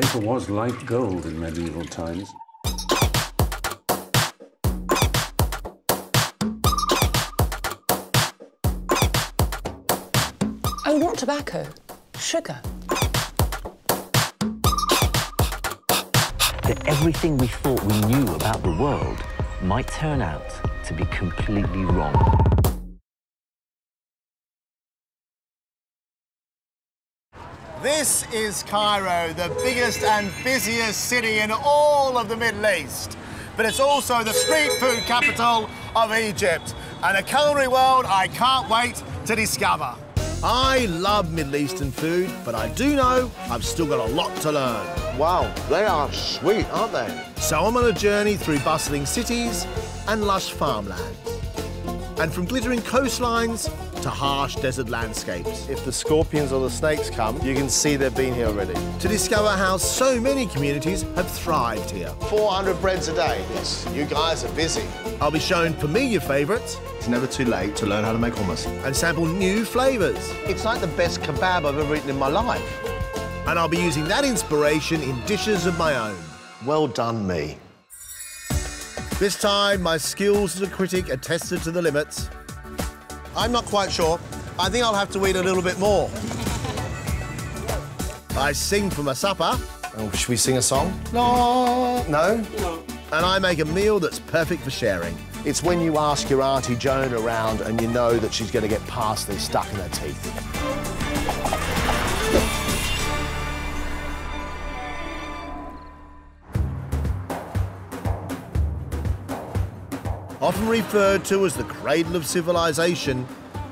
Paper was like gold in medieval times. Oh, not tobacco, sugar. That everything we thought we knew about the world might turn out to be completely wrong. This is Cairo, the biggest and busiest city in all of the Middle East. But it's also the street food capital of Egypt and a culinary world I can't wait to discover. I love Middle Eastern food, but I do know I've still got a lot to learn. Wow, they are sweet, aren't they? So I'm on a journey through bustling cities and lush farmlands. And from glittering coastlines to harsh desert landscapes. If the scorpions or the snakes come, you can see they've been here already. To discover how so many communities have thrived here. 400 breads a day. Yes, you guys are busy. I'll be showing familiar favourites It's never too late to learn how to make hummus. and sample new flavours. It's like the best kebab I've ever eaten in my life. And I'll be using that inspiration in dishes of my own. Well done, me. This time, my skills as a critic are tested to the limits. I'm not quite sure. I think I'll have to eat a little bit more. I sing for my supper, Oh, should we sing a song? No. No? and I make a meal that's perfect for sharing. It's when you ask your Auntie Joan around and you know that she's going to get parsley stuck in her teeth. Often referred to as the cradle of civilization,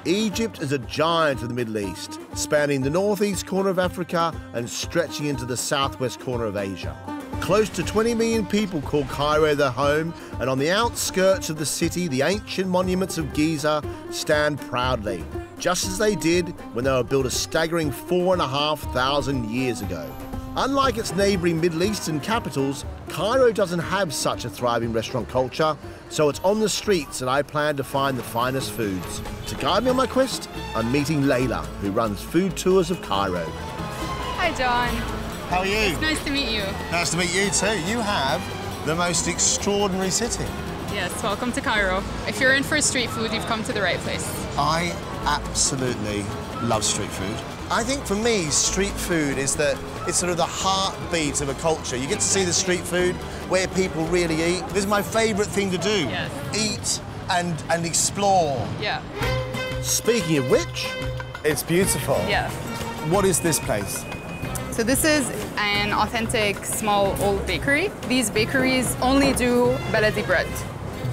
Egypt is a giant of the Middle East, spanning the northeast corner of Africa and stretching into the southwest corner of Asia. Close to 20 million people call Cairo their home, and on the outskirts of the city, the ancient monuments of Giza stand proudly, just as they did when they were built a staggering four and a half thousand years ago. Unlike its neighbouring Middle Eastern capitals, Cairo doesn't have such a thriving restaurant culture, so it's on the streets that I plan to find the finest foods. To guide me on my quest, I'm meeting Layla, who runs food tours of Cairo. Hi, John. How are you? Nice to meet you. Nice to meet you too. You have the most extraordinary city. Yes, welcome to Cairo. If you're in for street food, you've come to the right place. I absolutely love street food. I think for me, street food is that it's sort of the heartbeat of a culture. You get to see the street food where people really eat. This is my favourite thing to do. Yes. Eat and and explore. Yeah, Speaking of which, It's beautiful. yeah. What is this place? So this is an authentic small old bakery. These bakeries only do beledi bread.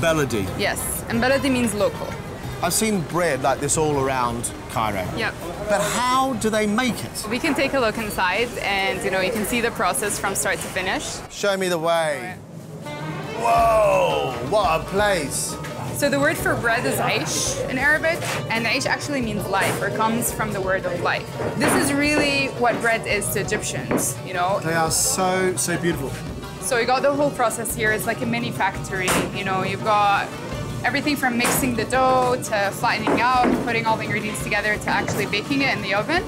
Belody. Yes, and beledi means local. I've seen bread like this all around Cairo. Yep. But how do they make it? We can take a look inside and you know you can see the process from start to finish. Show me the way. Whoa! What a place! So the word for bread is aish in Arabic, and aish actually means life or comes from the word of life. This is really what bread is to Egyptians, you know. They are so so beautiful. So you got the whole process here. It's like a mini factory. You know, you've got everything from mixing the dough to flattening out, putting all the ingredients together to actually baking it in the oven.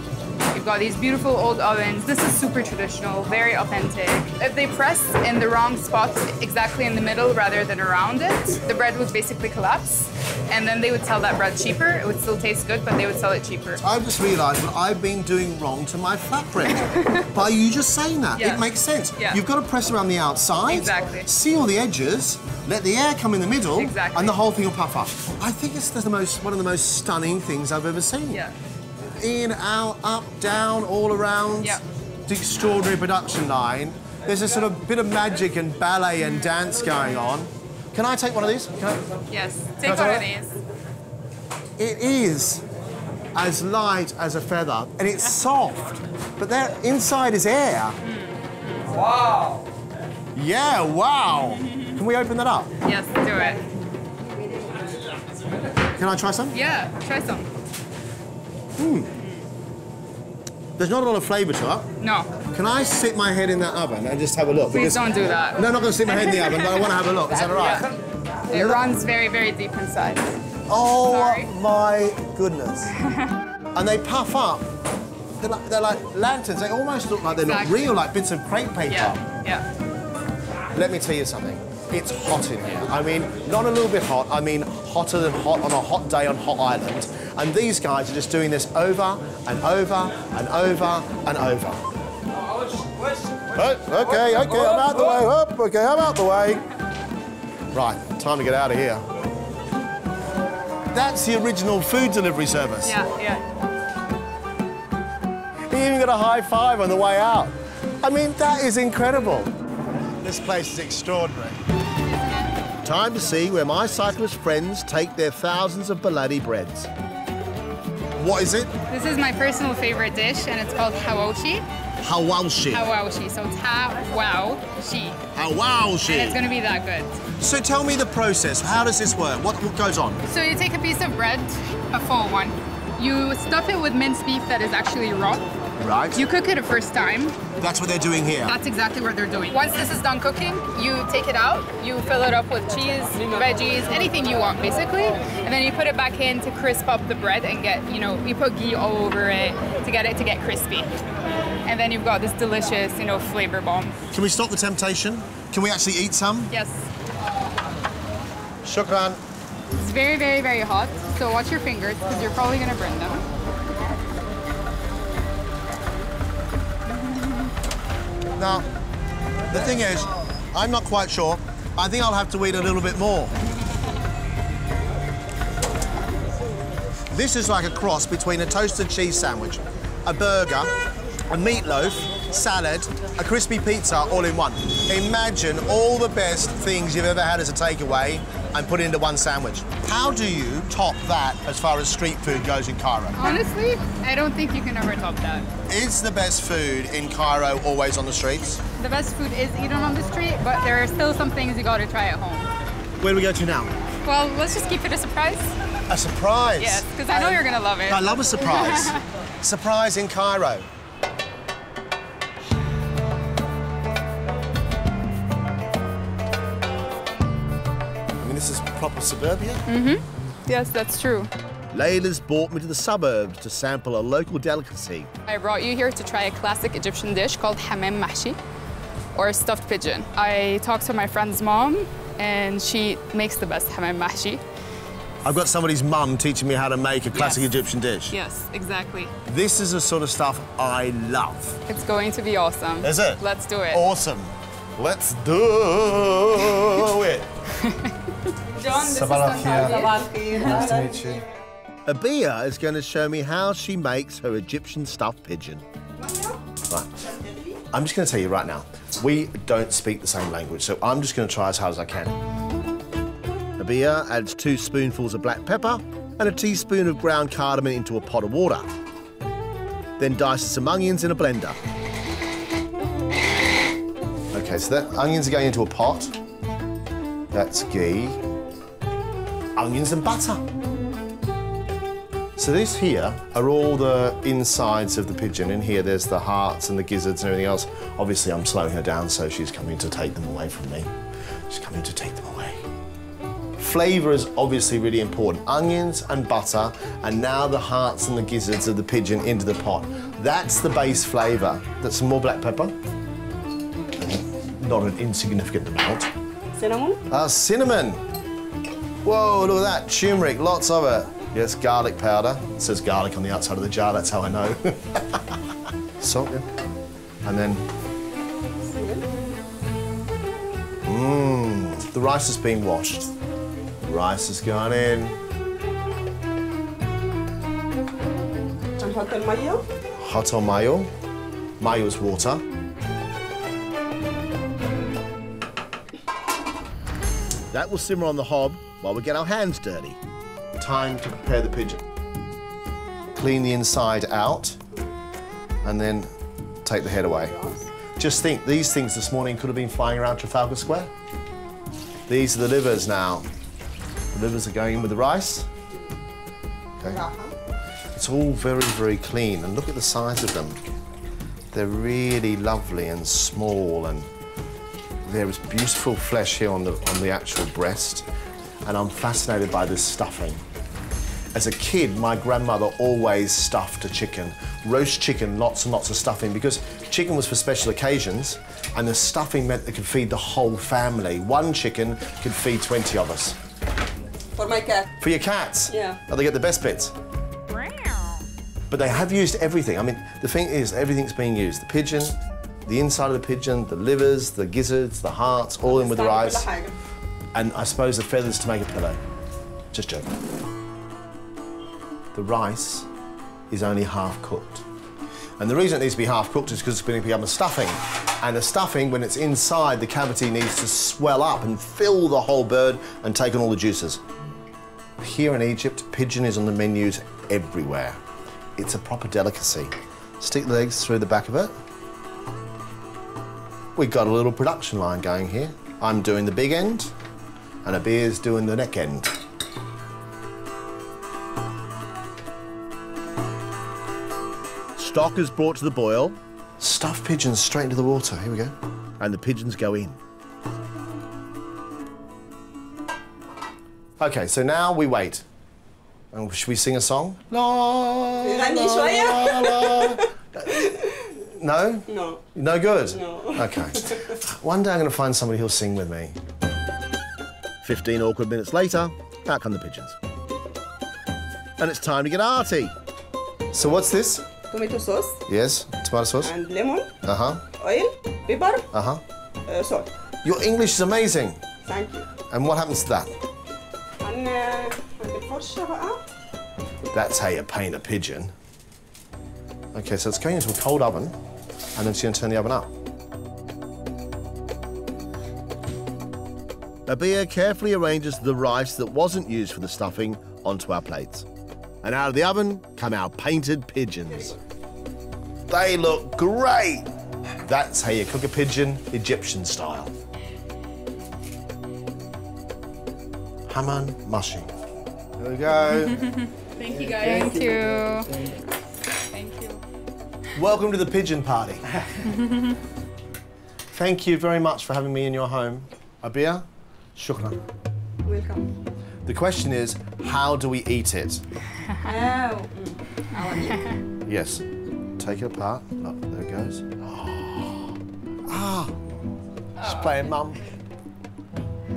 You've got these beautiful old ovens. This is super traditional, very authentic. If they press in the wrong spot, exactly in the middle rather than around it, the bread would basically collapse. And then they would sell that bread cheaper. It would still taste good, but they would sell it cheaper. I've just realised what I've been doing wrong to my flatbread. By you just saying that, Yeah. it makes sense. Yeah. You've got to press around the outside, Exactly. seal the edges, let the air come in the middle, Exactly. and the whole thing will puff up. I think it's the most one of the most stunning things I've ever seen. Yeah. In, out, up, down, all around. Yeah. The extraordinary production line. There's a sort of bit of magic and ballet and dance going on. Can I take one of these? Can I? Yes. take one of these. It is as light as a feather, and it's soft, but there inside is air. Wow. Yeah, wow. Can we open that up? Yes, do it. Can I try some? Yeah, try some. Hmm. There's not a lot of flavour to it. No, Can I sit my head in that oven and just have a look? please don't do that. No, I'm not going to sit my head in the oven, but I want to have a look. Is that all right? It runs very, very deep inside. Oh Sorry. my goodness. and they puff up they're like, they're like lanterns. They almost look like they're Exactly. not real, like bits of crepe paper. Yeah, yeah. Let me tell you something. It's hot in here. I mean, not a little bit hot. I mean, hotter than hot on a hot day on Hot Island. And these guys are just doing this over and over and over and over. Oh, okay, okay, I'm out the way. Up, okay, I'm out the way. Right, time to get out of here. That's the original food delivery service. Yeah, yeah. He even got a high five on the way out. I mean, that is incredible. This place is extraordinary. Time to see where my cyclist friends take their thousands of baladi breads. What is it? This is my personal favorite dish, and it's called hawashi. Hawashi. Hawashi. So it's ha-wow-shi. Hawashi. And it's going to be that good. So tell me the process. How does this work? What, what goes on? So you take a piece of bread, a full one. You stuff it with minced beef that is actually raw. Right. You cook it a first time. That's what they're doing here. That's exactly what they're doing. Once this is done cooking, you take it out, you fill it up with cheese, veggies, anything you want basically, and then you put it back in to crisp up the bread and get, you know, you put ghee all over it to get it to get crispy. And then you've got this delicious, you know, flavor bomb. Can we stop the temptation? Can we actually eat some? Yes. Shukran. It's very, very, very hot, so watch your fingers because you're probably gonna burn them. Now, the thing is, I'm not quite sure. I think I'll have to eat a little bit more. This is like a cross between a toasted cheese sandwich, a burger, a meatloaf, salad, a crispy pizza all in one. Imagine all the best things you've ever had as a takeaway and put it into one sandwich. How do you top that as far as street food goes in Cairo? Honestly, I don't think you can ever top that. Is the best food in Cairo always on the streets? The best food is eaten on the street, but there are still some things you gotta try at home. Where do we go to now? Well, let's just keep it a surprise. A surprise. Yes, because I know you're gonna love it. I love a surprise. surprise in Cairo. Mean, this is proper suburbia. Mm-hmm. Yes, that's true. Layla's brought me to the suburbs to sample a local delicacy. I brought you here to try a classic Egyptian dish called hamam mahshi, or stuffed pigeon. I talked to my friend's mom, and she makes the best hamam mahshi. I've got somebody's mum teaching me how to make a classic Yes. Egyptian dish. Yes, exactly. This is the sort of stuff I love. It's going to be awesome. Is it? Let's do it. Awesome. Let's do it. John, this Nice to meet you. Abia is going to show me how she makes her Egyptian stuffed pigeon. Right. I'm just going to tell you right now, we don't speak the same language, so I'm just going to try as hard as I can. Abia adds two spoonfuls of black pepper and a teaspoon of ground cardamom into a pot of water. Then dices some onions in a blender. Okay, so that onions are going into a pot. That's ghee. Onions and butter. So this here are all the insides of the pigeon. In here, there's the hearts and the gizzards and everything else. Obviously, I'm slowing her down, so she's coming to take them away from me. She's coming to take them away. Flavour is obviously really important. Onions and butter, and now the hearts and the gizzards of the pigeon into the pot. That's the base flavour. That's some more black pepper. Not an insignificant amount. Cinnamon? Uh, cinnamon. Whoa, look at that. Turmeric, lots of it. Yes, garlic powder. It says garlic on the outside of the jar, that's how I know. Salt, yeah. And then. Mmm. The rice has been washed. The rice has gone in. And hotel mayo? Hot on mayo. Mayo is water. That will simmer on the hob while we get our hands dirty. Time to prepare the pigeon. Clean the inside out and then take the head away. Just think, these things this morning could have been flying around Trafalgar Square. These are the livers now. The livers are going in with the rice. Okay. It's all very, very clean. And look at the size of them. They're really lovely and small and there is beautiful flesh here on the, on the actual breast and I'm fascinated by this stuffing. As a kid, my grandmother always stuffed a chicken. Roast chicken, lots and lots of stuffing, because chicken was for special occasions, and the stuffing meant it could feed the whole family. One chicken could feed 20 of us. For my cat. For your cats? Yeah. Oh, they get the best bits. But they have used everything. I mean, the thing is, everything's being used. The pigeon, the inside of the pigeon, the livers, the gizzards, the hearts, all in with the rice. And I suppose the feathers to make a pillow. Just joking. The rice is only half cooked. And the reason it needs to be half cooked is because it's going to become a stuffing. And the stuffing, when it's inside, the cavity needs to swell up and fill the whole bird and take on all the juices. Here in Egypt, pigeon is on the menus everywhere. It's a proper delicacy. Stick the legs through the back of it. We've got a little production line going here. I'm doing the big end, and Abia's doing the neck end. Stock is brought to the boil. Stuff pigeons straight into the water. Here we go. And the pigeons go in. Okay, so now we wait. And should we sing a song? La, la, la, la. No? No. No good? No. Okay. One day I'm going to find somebody who'll sing with me. 15 awkward minutes later, out come the pigeons. And it's time to get arty. So what's this? Tomato sauce. Yes, tomato sauce. And lemon. Uh-huh. Oil, pepper. Uh-huh. Uh, salt. Your English is amazing. Thank you. And what happens to that? And, uh, uh That's how you paint a pigeon. Okay, so it's going into a cold oven, and then she's gonna turn the oven up. Abia carefully arranges the rice that wasn't used for the stuffing onto our plates. And out of the oven come our painted pigeons. They look great. That's how you cook a pigeon, Egyptian style. Hamam mahshi. There we go. Thank you guys. Thank you. Thank you. Welcome to the pigeon party. Thank you very much for having me in your home. Abia, shukran. Welcome. The question is, how do we eat it? Oh. Yes. Take it apart. Look, there it goes. Ah. Just playing mum.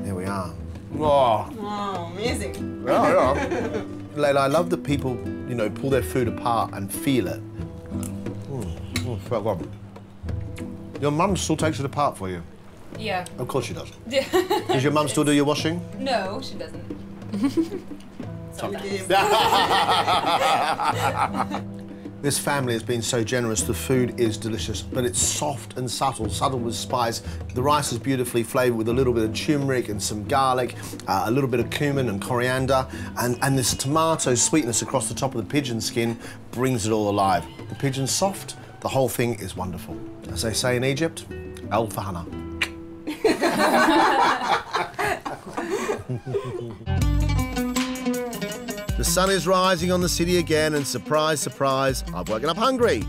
There we are. Oh. Wow, amazing. Yeah, yeah. Layla, I love that people, you know, pull their food apart and feel it. Mm, mm, good. Your mum still takes it apart for you. Yeah. Of course she does. Does your mum still do your washing? No, she doesn't. This family has been so generous. The food is delicious, but it's soft and subtle, subtle with spice. The rice is beautifully flavoured with a little bit of turmeric and some garlic, uh, a little bit of cumin and coriander, and, and this tomato sweetness across the top of the pigeon skin brings it all alive. The pigeon's soft, the whole thing is wonderful. As they say in Egypt, El Fahana. The sun is rising on the city again, and surprise, surprise, I've woken up hungry.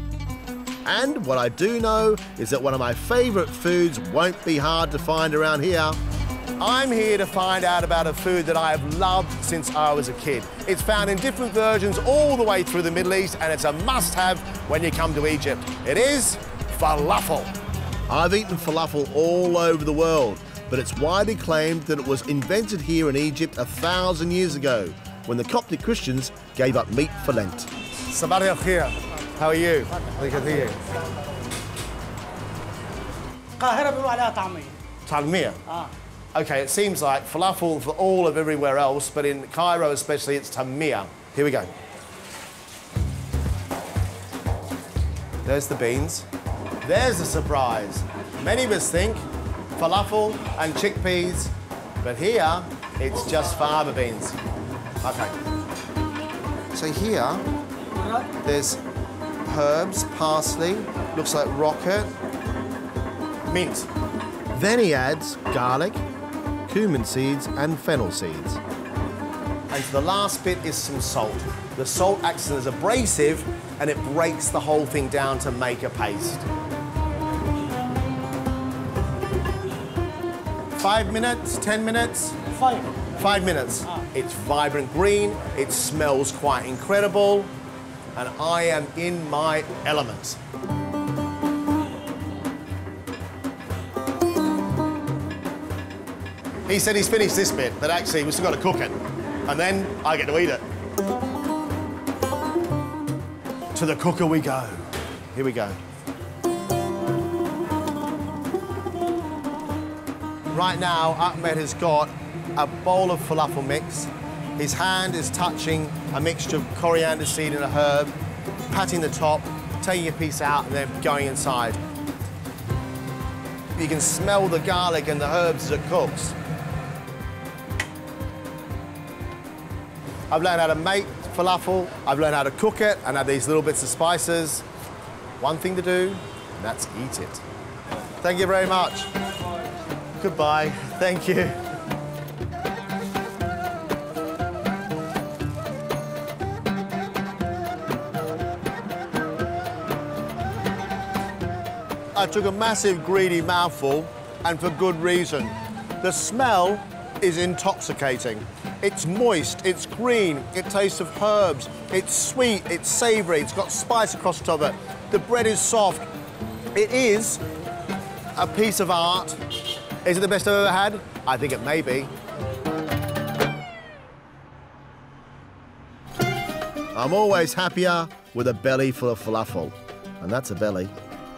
And what I do know is that one of my favourite foods won't be hard to find around here. I'm here to find out about a food that I have loved since I was a kid. It's found in different versions all the way through the Middle East, and it's a must have when you come to Egypt. It is falafel. I've eaten falafel all over the world, but it's widely claimed that it was invented here in Egypt a thousand years ago when the Coptic Christians gave up meat for Lent. Sabari al khair. How are you? Good to see you. القاهرة بيقولوا عليها طعمية Talmir. اه Okay, it seems like falafel for all of everywhere else, but in Cairo especially, it's tamir. Here we go. There's the beans. There's a surprise. Many of us think falafel and chickpeas, but here it's just fava beans. Okay. So here, there's herbs, parsley, looks like rocket, mint. Then he adds garlic, cumin seeds, and fennel seeds. And the last bit is some salt. The salt acts as abrasive and it breaks the whole thing down to make a paste. Five minutes, 10 minutes? Five. Five minutes. Ah. It's vibrant green, it smells quite incredible, and I am in my element. He said he's finished this bit, but actually we've still got to cook it. And then I get to eat it. To the cooker we go. Here we go. Right now, Ahmed has got a bowl of falafel mix. His hand is touching a mixture of coriander seed and a herb, patting the top, taking a piece out, and then going inside. You can smell the garlic and the herbs as it cooks. I've learned how to make falafel, I've learned how to cook it, and add these little bits of spices. One thing to do, and that's eat it. Thank you very much. Goodbye. Thank you. I took a massive greedy mouthful, and for good reason. The smell is intoxicating. It's moist, it's green, it tastes of herbs, it's sweet, it's savoury, it's got spice across the top of it. The bread is soft. It is a piece of art. Is it the best I've ever had? I think it may be. I'm always happier with a belly full of falafel, and that's a belly.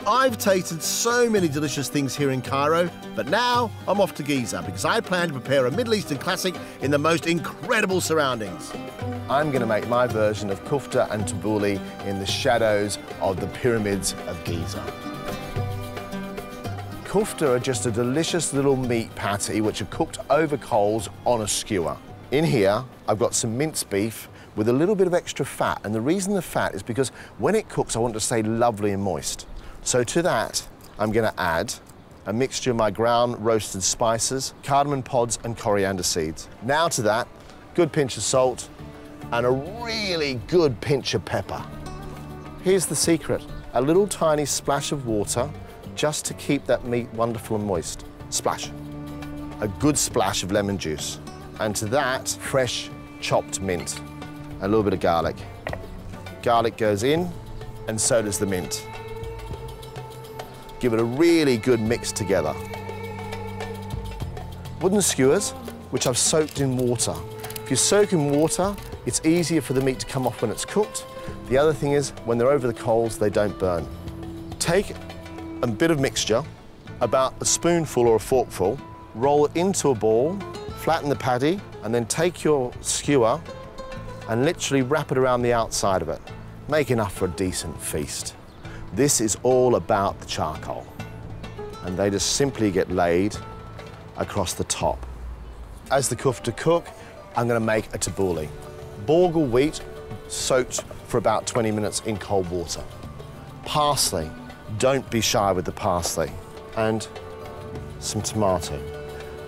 I've tasted so many delicious things here in Cairo, but now I'm off to Giza because I plan to prepare a Middle Eastern classic in the most incredible surroundings. I'm going to make my version of kufta and tabbouleh in the shadows of the pyramids of Giza. Kufta are just a delicious little meat patty which are cooked over coals on a skewer. In here, I've got some minced beef with a little bit of extra fat, and the reason the fat is because when it cooks, I want it to stay lovely and moist. So to that, I'm going to add a mixture of my ground roasted spices, cardamom pods and coriander seeds. Now to that, good pinch of salt and a really good pinch of pepper. Here's the secret, a little tiny splash of water just to keep that meat wonderful and moist. Splash. A good splash of lemon juice. And to that, fresh chopped mint. A little bit of garlic. Garlic goes in, and so does the mint. Give it a really good mix together. Wooden skewers, which I've soaked in water. If you soak in water, it's easier for the meat to come off when it's cooked. The other thing is, when they're over the coals, they don't burn. Take a bit of mixture, about a spoonful or a forkful, roll it into a ball, flatten the paddy, and then take your skewer and literally wrap it around the outside of it. Make enough for a decent feast. This is all about the charcoal. And they just simply get laid across the top. As the kufta cook, I'm gonna make a tabbouleh. Bourguel wheat soaked for about 20 minutes in cold water. Parsley, don't be shy with the parsley. And some tomato.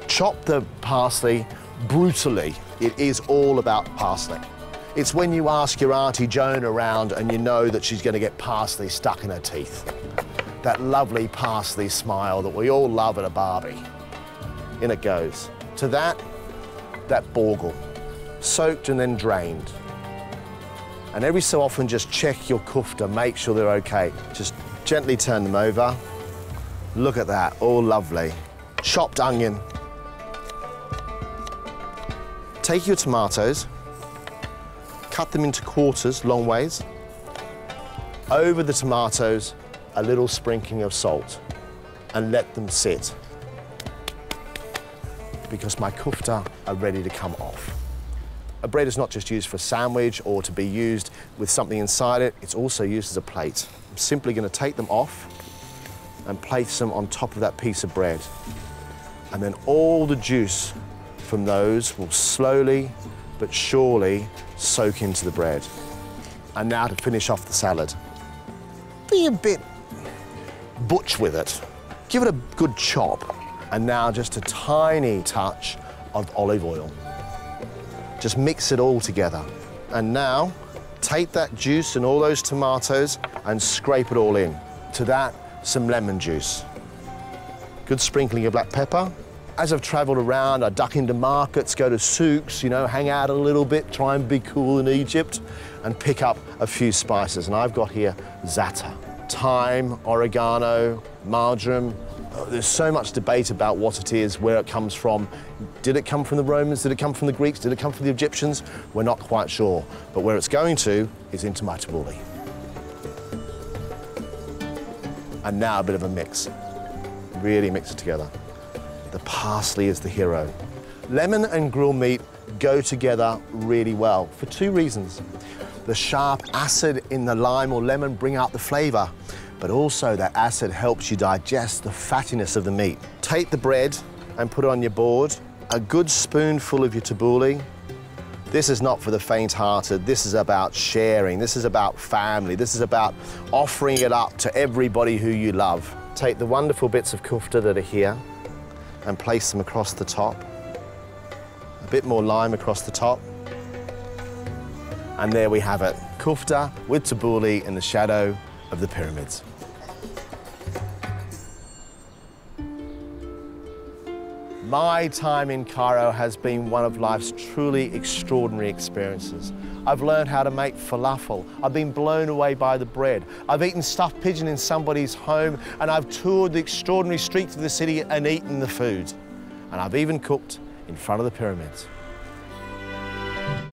Chop the parsley brutally. It is all about parsley. It's when you ask your Auntie Joan around and you know that she's going to get parsley stuck in her teeth. That lovely parsley smile that we all love at a Barbie. In it goes. To that, that bourguel, soaked and then drained. And every so often, just check your kufta, make sure they're okay. Just gently turn them over. Look at that, all lovely. Chopped onion. Take your tomatoes, cut them into quarters, long ways. Over the tomatoes, a little sprinkling of salt, and let them sit. Because my kufta are ready to come off. A bread is not just used for a sandwich or to be used with something inside it, it's also used as a plate. I'm simply going to take them off and place them on top of that piece of bread. And then all the juice from those will slowly but surely soak into the bread. And now to finish off the salad. Be a bit butch with it. Give it a good chop. And now just a tiny touch of olive oil. Just mix it all together. And now take that juice and all those tomatoes and scrape it all in. To that, some lemon juice. Good sprinkling of black pepper As I've travelled around, I duck into markets, go to souks, you know, hang out a little bit, try and be cool in Egypt, and pick up a few spices. And I've got here za'atar, thyme, oregano, marjoram. There's so much debate about what it is, where it comes from. Did it come from the Romans? Did it come from the Greeks? Did it come from the Egyptians? We're not quite sure. But where it's going to is into my tabbouleh. And now a bit of a mix. Really mix it together. The parsley is the hero. Lemon and grilled meat go together really well for two reasons. The sharp acid in the lime or lemon bring out the flavour, but also that acid helps you digest the fattiness of the meat. Take the bread and put it on your board, a good spoonful of your tabbouleh. This is not for the faint-hearted. This is about sharing. This is about family. This is about offering it up to everybody who you love. Take the wonderful bits of kufta that are here and place them across the top. A bit more lime across the top. And there we have it. Kufta with tabbouleh in the shadow of the pyramids. My time in Cairo has been one of life's truly extraordinary experiences. I've learned how to make falafel. I've been blown away by the bread. I've eaten stuffed pigeon in somebody's home, and I've toured the extraordinary streets of the city and eaten the food. And I've even cooked in front of the pyramids.